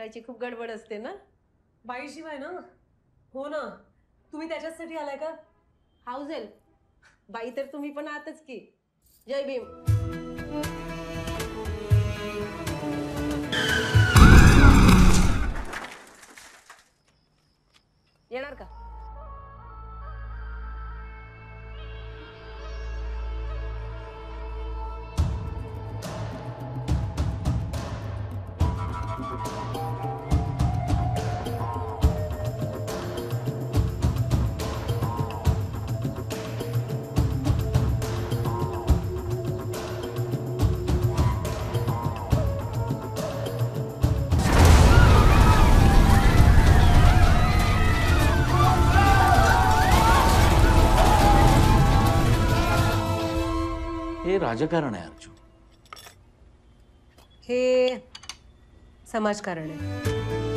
सकाळची खूप गडबड असते ना? बाईशिवाय ना? हो ना. तुम्ही त्याच्याचसाठी आलाय का? हाऊजेल बाई तर तुम्ही पण आहातच की. जय भीम. येणार का? हे राजकारण आहे अर्जुन. हे समाजकारण आहे.